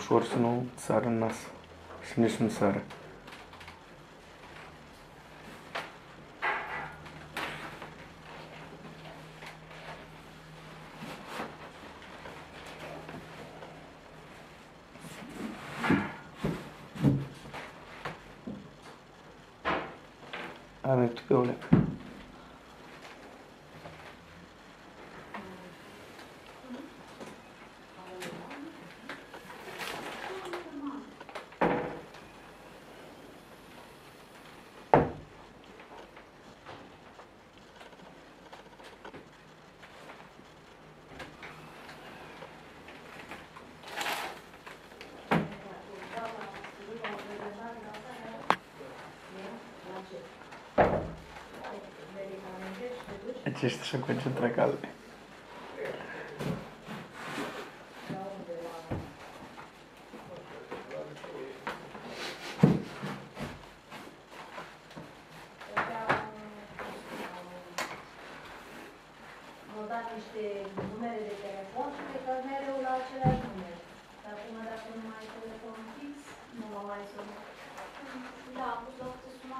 Ушорсинул цар нас. Смешен цар. А ну, тук е Aceștia deci sunt concentracale. dat niște numere de telefon